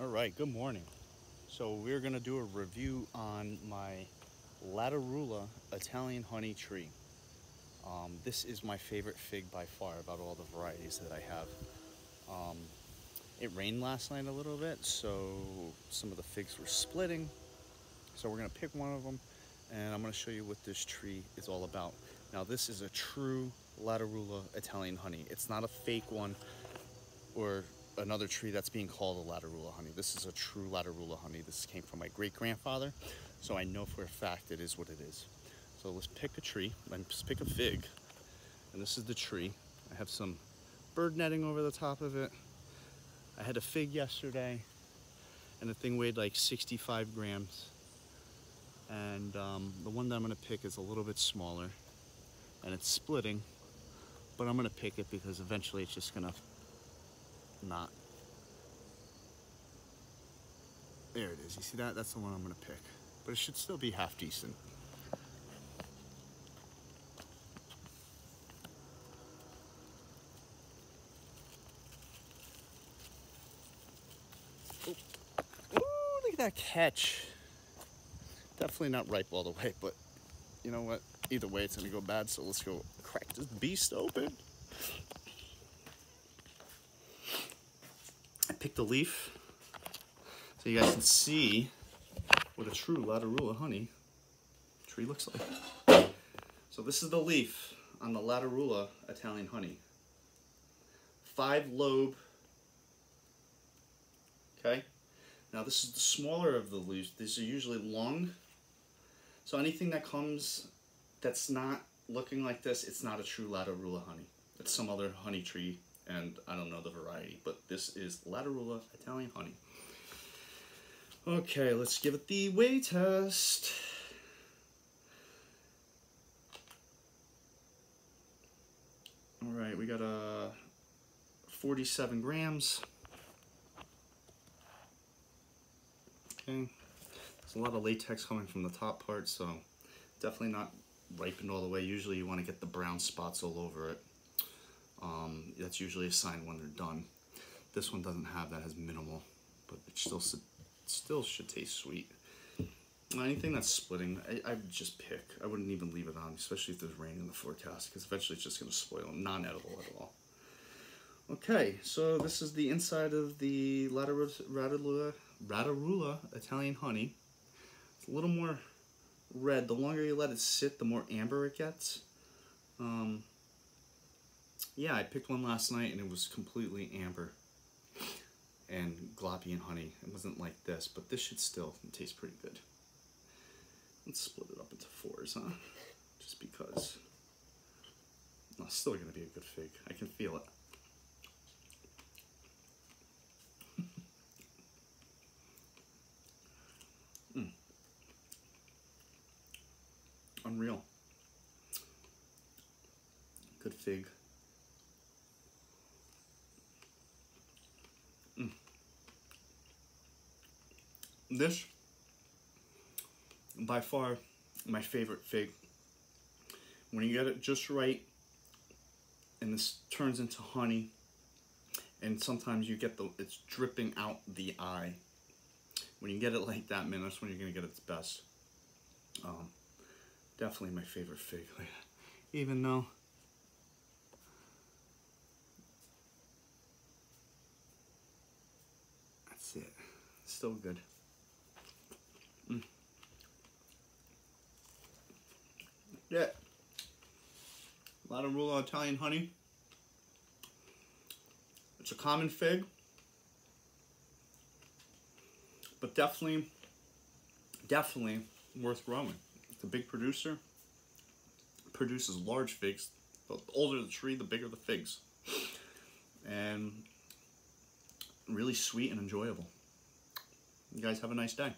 All right, good morning. So we're gonna do a review on my Lattarula Italian honey tree. Um, this is my favorite fig by far about all the varieties that I have. Um, it rained last night a little bit, so some of the figs were splitting. So we're gonna pick one of them and I'm gonna show you what this tree is all about. Now this is a true Lattarula Italian honey. It's not a fake one or another tree that's being called a Lattarula honey. This is a true Lattarula honey. This came from my great grandfather, so I know for a fact it is what it is. So let's pick a tree, let's pick a fig, and this is the tree. I have some bird netting over the top of it. I had a fig yesterday, and the thing weighed like 65 grams. And um, the one that I'm gonna pick is a little bit smaller, and it's splitting, but I'm gonna pick it because eventually it's just gonna not. There it is. You see that? That's the one I'm going to pick. But it should still be half decent. Ooh, look at that catch. Definitely not ripe all the way, but you know what? Either way, it's going to go bad, so let's go crack this beast open. Pick the leaf so you guys can see what a true Lattarula honey tree looks like. So this is the leaf on the Lattarula Italian honey. Five lobe. Okay. Now this is the smaller of the leaves. These are usually long. So anything that comes that's not looking like this, it's not a true Lattarula honey. It's some other honey tree and I don't know the variety, but this is Lattarula Italian honey. Okay, let's give it the weigh test. All right, we got a uh, 47 grams. Okay, there's a lot of latex coming from the top part, so definitely not ripened all the way. Usually you want to get the brown spots all over it. That's usually a sign when they're done. This one doesn't have that, has minimal, but it still still should taste sweet. Anything that's splitting, I, I would just pick. I wouldn't even leave it on, especially if there's rain in the forecast, because eventually it's just going to spoil. Non-edible at all. Okay, so this is the inside of the Lattarula, Lattarula Italian honey. It's a little more red. The longer you let it sit, the more amber it gets. Um, yeah, I picked one last night and it was completely amber and gloppy and honey. It wasn't like this, but this should still taste pretty good. Let's split it up into fours, huh? Just because. No, it's still gonna be a good fig. I can feel it. mm. Unreal. Good fig. This, by far, my favorite fig. When you get it just right, and this turns into honey, and sometimes you get the, it's dripping out the eye. When you get it like that, man, that's when you're gonna get its best. Um, definitely my favorite fig. Even though that's it. Still good. Yeah. Lattarula Italian honey. It's a common fig. But definitely, definitely worth growing. It's a big producer. Produces large figs. The older the tree, the bigger the figs. And really sweet and enjoyable. You guys have a nice day.